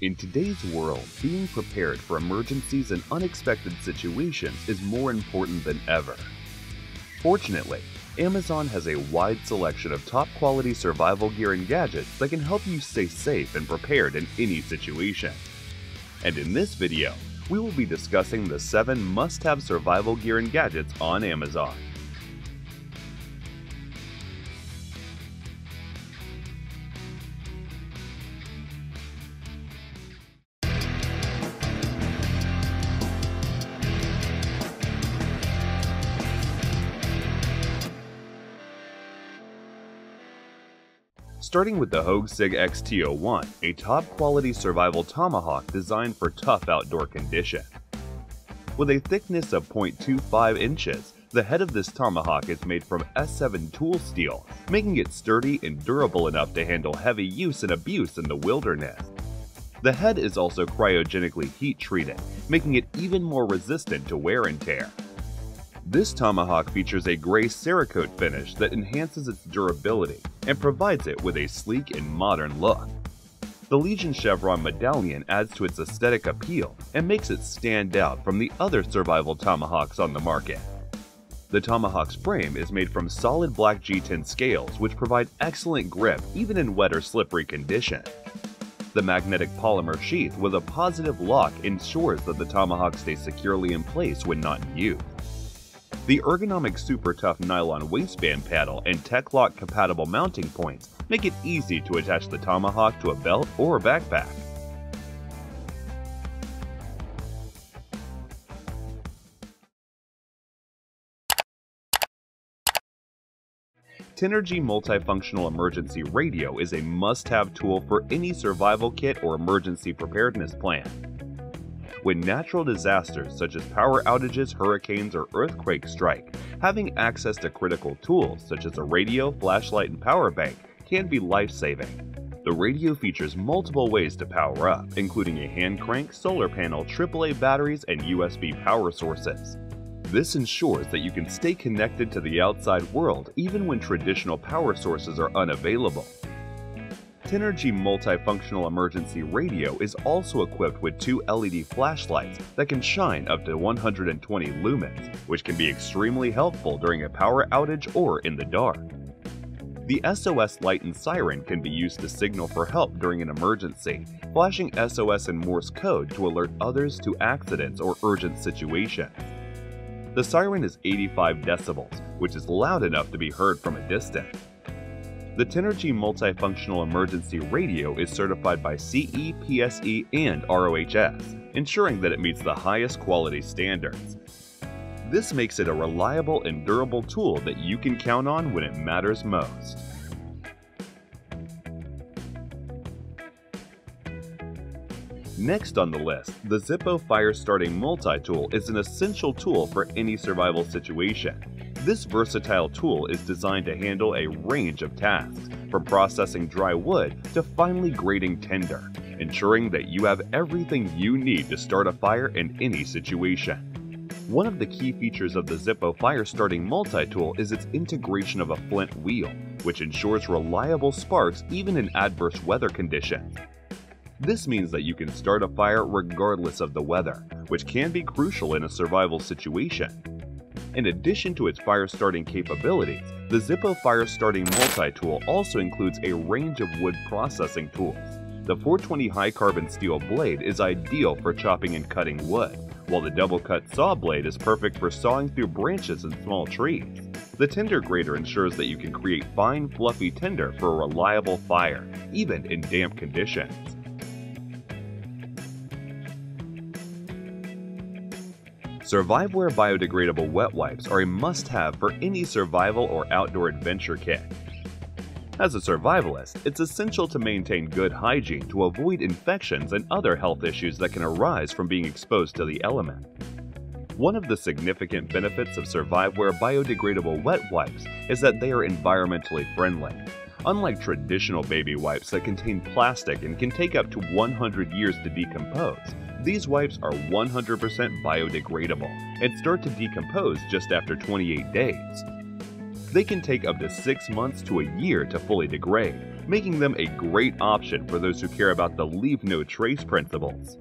In today's world, being prepared for emergencies and unexpected situations is more important than ever. Fortunately, Amazon has a wide selection of top quality survival gear and gadgets that can help you stay safe and prepared in any situation. And in this video, we will be discussing the 7 must have survival gear and gadgets on Amazon. Starting with the Hogue Sig EX-T01, a top quality survival tomahawk designed for tough outdoor conditions. With a thickness of 0.25 inches, the head of this tomahawk is made from S7 tool steel, making it sturdy and durable enough to handle heavy use and abuse in the wilderness. The head is also cryogenically heat treated, making it even more resistant to wear and tear. This tomahawk features a gray Cerakote finish that enhances its durability and provides it with a sleek and modern look. The Legion Chevron medallion adds to its aesthetic appeal and makes it stand out from the other survival tomahawks on the market. The tomahawk's frame is made from solid black G10 scales which provide excellent grip even in wet or slippery conditions. The magnetic polymer sheath with a positive lock ensures that the tomahawk stays securely in place when not in use. The ergonomic super tough nylon waistband paddle and Tek-Lok compatible mounting points make it easy to attach the Tomahawk to a belt or a backpack. Tenergy Multifunctional Emergency Radio is a must-have tool for any survival kit or emergency preparedness plan. When natural disasters such as power outages, hurricanes, or earthquakes strike, having access to critical tools such as a radio, flashlight, and power bank can be life-saving. The radio features multiple ways to power up, including a hand crank, solar panel, AAA batteries, and USB power sources. This ensures that you can stay connected to the outside world even when traditional power sources are unavailable. Tenergy multifunctional emergency radio is also equipped with two LED flashlights that can shine up to 120 lumens, which can be extremely helpful during a power outage or in the dark. The SOS light and siren can be used to signal for help during an emergency, flashing SOS in Morse code to alert others to accidents or urgent situations. The siren is 85 decibels, which is loud enough to be heard from a distance. The Tenergy Multifunctional Emergency Radio is certified by CE, PSE, and ROHS, ensuring that it meets the highest quality standards. This makes it a reliable and durable tool that you can count on when it matters most. Next on the list, the Zippo Fire Starting Multi-Tool is an essential tool for any survival situation. This versatile tool is designed to handle a range of tasks, from processing dry wood to finely grating tinder, ensuring that you have everything you need to start a fire in any situation. One of the key features of the Zippo fire starting multi-tool is its integration of a flint wheel, which ensures reliable sparks even in adverse weather conditions. This means that you can start a fire regardless of the weather, which can be crucial in a survival situation. In addition to its fire starting capabilities, the Zippo Fire Starting Multi-Tool also includes a range of wood processing tools. The 420 high carbon steel blade is ideal for chopping and cutting wood, while the double cut saw blade is perfect for sawing through branches and small trees. The tinder grater ensures that you can create fine, fluffy tinder for a reliable fire, even in damp conditions. Surviveware biodegradable wet wipes are a must-have for any survival or outdoor adventure kit. As a survivalist, it's essential to maintain good hygiene to avoid infections and other health issues that can arise from being exposed to the element. One of the significant benefits of Surviveware biodegradable wet wipes is that they are environmentally friendly. Unlike traditional baby wipes that contain plastic and can take up to 100 years to decompose, these wipes are 100% biodegradable and start to decompose just after 28 days. They can take up to 6 months to a year to fully degrade, making them a great option for those who care about the leave no trace principles.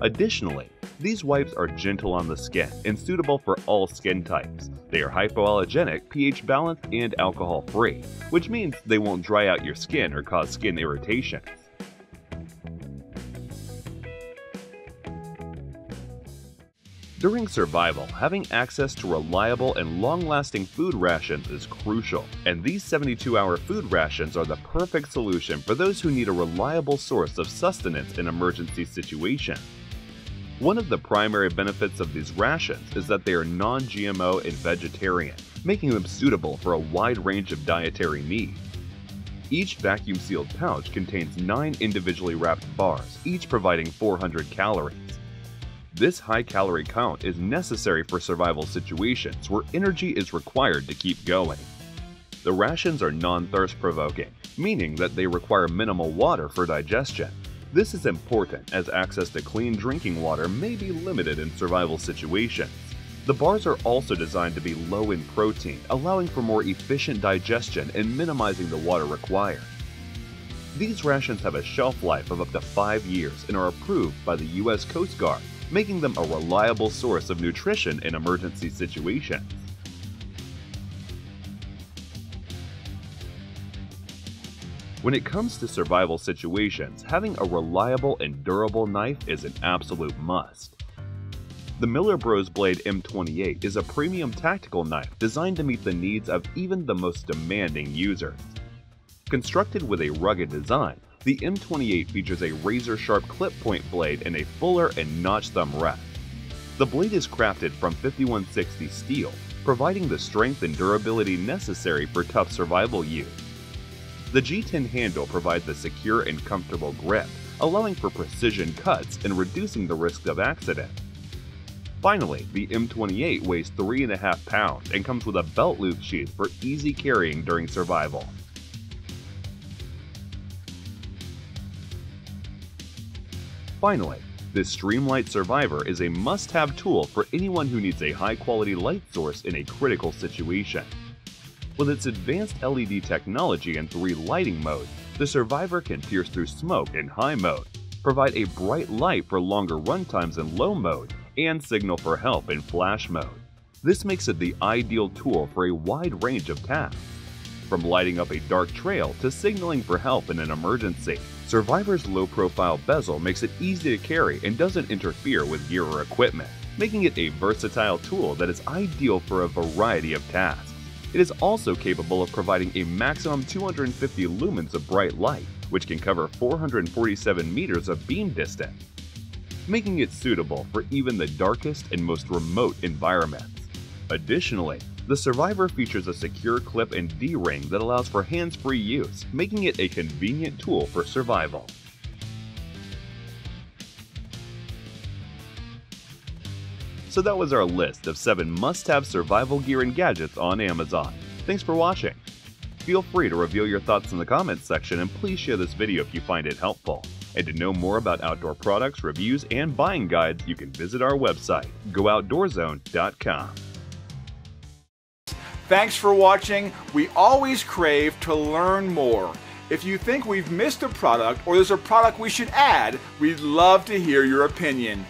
Additionally, these wipes are gentle on the skin and suitable for all skin types. They are hypoallergenic, pH balanced, and alcohol free, which means they won't dry out your skin or cause skin irritations. During survival, having access to reliable and long-lasting food rations is crucial, and these 72-hour food rations are the perfect solution for those who need a reliable source of sustenance in emergency situations. One of the primary benefits of these rations is that they are non-GMO and vegetarian, making them suitable for a wide range of dietary needs. Each vacuum-sealed pouch contains 9 individually wrapped bars, each providing 400 calories. This high calorie count is necessary for survival situations where energy is required to keep going. The rations are non-thirst provoking, meaning that they require minimal water for digestion. This is important as access to clean drinking water may be limited in survival situations. The bars are also designed to be low in protein, allowing for more efficient digestion and minimizing the water required. These rations have a shelf life of up to 5 years and are approved by the U.S. Coast Guard making them a reliable source of nutrition in emergency situations. When it comes to survival situations, having a reliable and durable knife is an absolute must. The Miller Bros Blade M28 is a premium tactical knife designed to meet the needs of even the most demanding users. Constructed with a rugged design, the M28 features a razor-sharp clip point blade and a fuller and notched thumb rest. The blade is crafted from 5160 steel, providing the strength and durability necessary for tough survival use. The G10 handle provides a secure and comfortable grip, allowing for precision cuts and reducing the risk of accident. Finally, the M28 weighs 3.5 pounds and comes with a belt loop sheath for easy carrying during survival. Finally, this Streamlight Survivor is a must-have tool for anyone who needs a high-quality light source in a critical situation. With its advanced LED technology and three lighting modes, the Survivor can pierce through smoke in high mode, provide a bright light for longer runtimes in low mode, and signal for help in flash mode. This makes it the ideal tool for a wide range of tasks, from lighting up a dark trail to signaling for help in an emergency. Survivor's low-profile bezel makes it easy to carry and doesn't interfere with gear or equipment, making it a versatile tool that is ideal for a variety of tasks. It is also capable of providing a maximum 250 lumens of bright light, which can cover 447 meters of beam distance, making it suitable for even the darkest and most remote environments. Additionally, the Survivor features a secure clip and D-ring that allows for hands-free use, making it a convenient tool for survival. So that was our list of 7 must-have survival gear and gadgets on Amazon. Thanks for watching. Feel free to reveal your thoughts in the comments section and please share this video if you find it helpful. And to know more about outdoor products, reviews, and buying guides, you can visit our website, gooutdoorzone.com. Thanks for watching. We always crave to learn more. If you think we've missed a product or there's a product we should add, we'd love to hear your opinion.